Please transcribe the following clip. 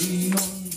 Lean on